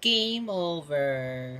Game over.